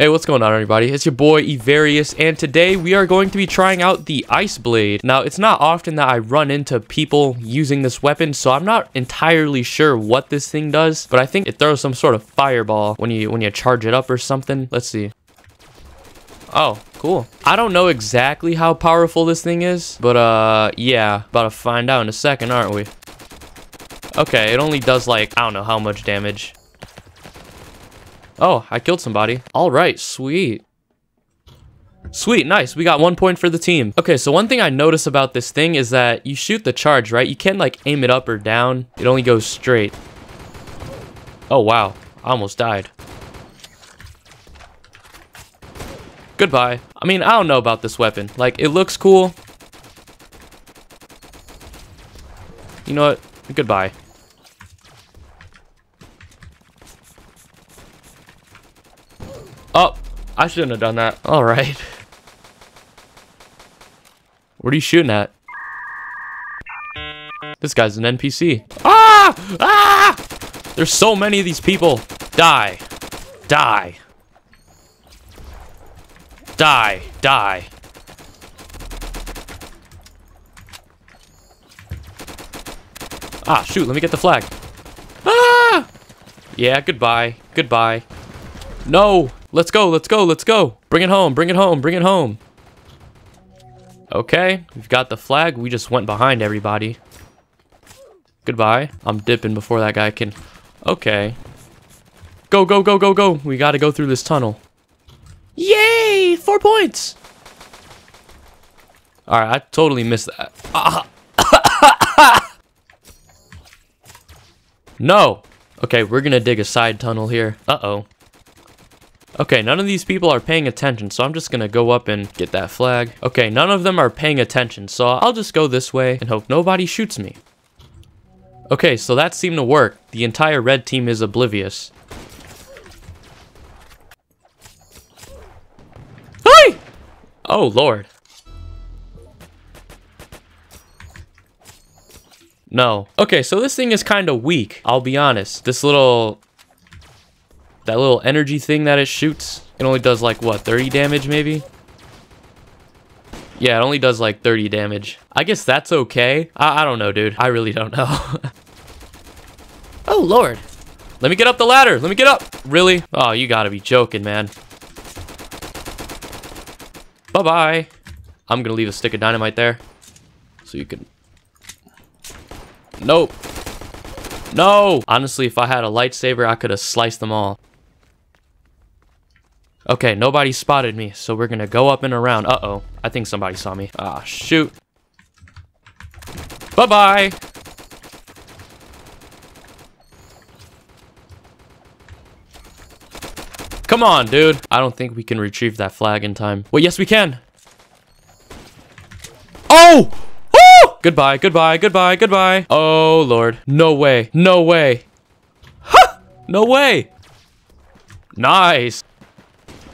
Hey, what's going on everybody? It's your boy Evaerius and today we are going to be trying out the Ice Blade. Now, it's not often that I run into people using this weapon, so I'm not entirely sure what this thing does, but I think it throws some sort of fireball when you when you charge it up or something. Let's see. Oh, cool. I don't know exactly how powerful this thing is, but uh yeah, about to find out in a second, aren't we? Okay, it only does like, I don't know how much damage. Oh, I killed somebody. All right, sweet. Sweet, nice. We got one point for the team. Okay, so one thing I notice about this thing is that you shoot the charge, right? You can't like aim it up or down. It only goes straight. Oh, wow. I almost died. Goodbye. I mean, I don't know about this weapon. Like, it looks cool. You know what? Goodbye. Oh, I shouldn't have done that. All right. What are you shooting at? This guy's an NPC. Ah! Ah! There's so many of these people. Die. Die. Die. Die. Ah, shoot. Let me get the flag. Ah! Yeah, goodbye. Goodbye. No! Let's go, let's go, let's go. Bring it home, bring it home, bring it home. Okay, we've got the flag. We just went behind everybody. Goodbye. I'm dipping before that guy can... Okay. Go, go, go, go, go. We gotta go through this tunnel. Yay! Four points! Alright, I totally missed that. no! Okay, we're gonna dig a side tunnel here. Uh-oh. Okay, none of these people are paying attention, so I'm just gonna go up and get that flag. Okay, none of them are paying attention, so I'll just go this way and hope nobody shoots me. Okay, so that seemed to work. The entire red team is oblivious. Hi! Oh, Lord. No. Okay, so this thing is kind of weak, I'll be honest. This little that little energy thing that it shoots, it only does like, what, 30 damage maybe? Yeah, it only does like 30 damage. I guess that's okay. I, I don't know, dude. I really don't know. oh, Lord. Let me get up the ladder. Let me get up. Really? Oh, you gotta be joking, man. Bye-bye. I'm gonna leave a stick of dynamite there. So you can... Nope. No! Honestly, if I had a lightsaber, I could have sliced them all. Okay, nobody spotted me, so we're gonna go up and around. Uh-oh. I think somebody saw me. Ah, shoot. Bye-bye! Come on, dude. I don't think we can retrieve that flag in time. Wait, yes, we can. Oh! Woo! Goodbye, goodbye, goodbye, goodbye. Oh, Lord. No way. No way. Ha! No way. Nice.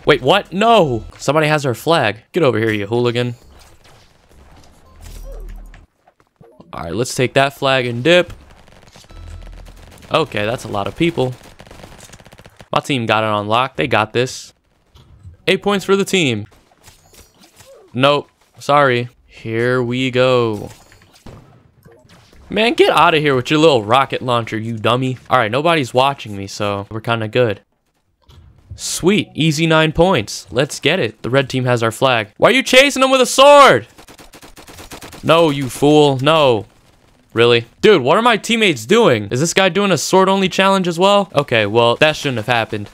Wait, what? No! Somebody has our flag. Get over here, you hooligan. Alright, let's take that flag and dip. Okay, that's a lot of people. My team got it on lock. They got this. Eight points for the team. Nope. Sorry. Here we go. Man, get out of here with your little rocket launcher, you dummy. Alright, nobody's watching me, so we're kind of good. Sweet, easy nine points. Let's get it. The red team has our flag. Why are you chasing them with a sword? No, you fool. No. Really? Dude, what are my teammates doing? Is this guy doing a sword-only challenge as well? Okay, well, that shouldn't have happened.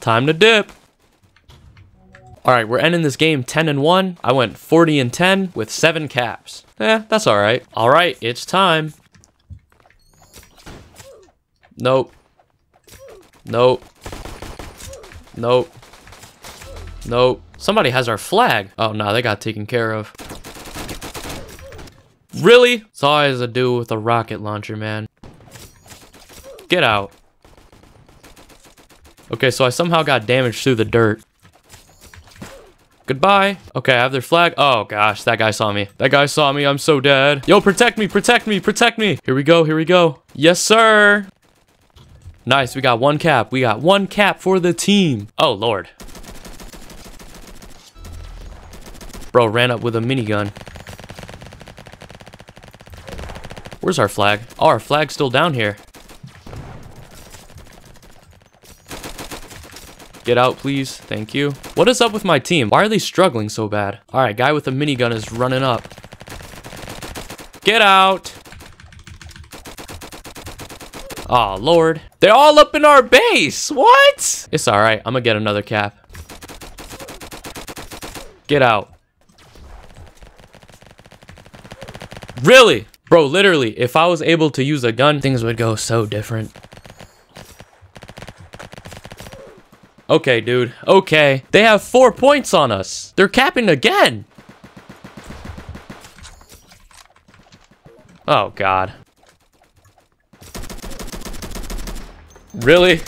Time to dip. All right, we're ending this game 10 and 1. I went 40 and 10 with 7 caps. Eh, that's all right. All right, it's time. Nope. Nope. Nope. Nope. Somebody has our flag. Oh, no, they got taken care of. Really? It's has to do with a rocket launcher, man. Get out. Okay, so I somehow got damaged through the dirt. Goodbye. Okay, I have their flag. Oh, gosh, that guy saw me. That guy saw me. I'm so dead. Yo, protect me, protect me, protect me. Here we go, here we go. Yes, sir. Nice, we got one cap. We got one cap for the team. Oh, Lord. Bro ran up with a minigun. Where's our flag? Oh, our flag's still down here. Get out, please. Thank you. What is up with my team? Why are they struggling so bad? All right, guy with a minigun is running up. Get out. Oh, Lord. They're all up in our base. What? It's all right. I'm to get another cap. Get out. Really? Bro, literally, if I was able to use a gun, things would go so different. Okay, dude. Okay. They have four points on us. They're capping again. Oh, God. Really?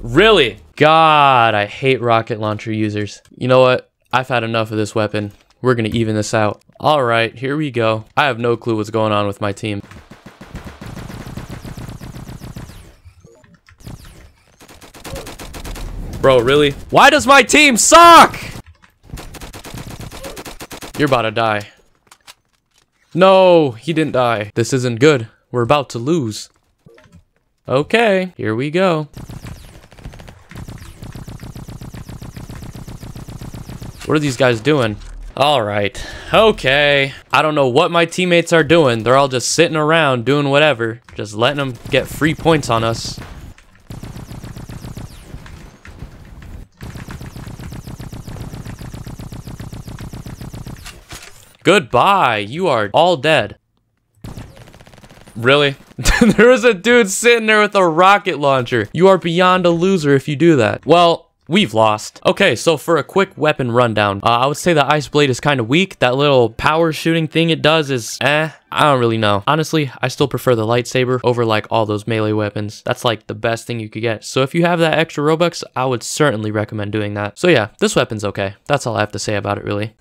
Really? God, I hate rocket launcher users. You know what? I've had enough of this weapon. We're gonna even this out. All right, here we go. I have no clue what's going on with my team. Bro, really? Why does my team suck? You're about to die. No, he didn't die. This isn't good. We're about to lose. Okay, here we go. What are these guys doing? All right. Okay. I don't know what my teammates are doing. They're all just sitting around doing whatever. Just letting them get free points on us. Goodbye. You are all dead. Really? there was a dude sitting there with a rocket launcher. You are beyond a loser if you do that. Well, We've lost. Okay, so for a quick weapon rundown, uh, I would say the Ice Blade is kind of weak. That little power shooting thing it does is eh. I don't really know. Honestly, I still prefer the lightsaber over like all those melee weapons. That's like the best thing you could get. So if you have that extra Robux, I would certainly recommend doing that. So yeah, this weapon's okay. That's all I have to say about it really.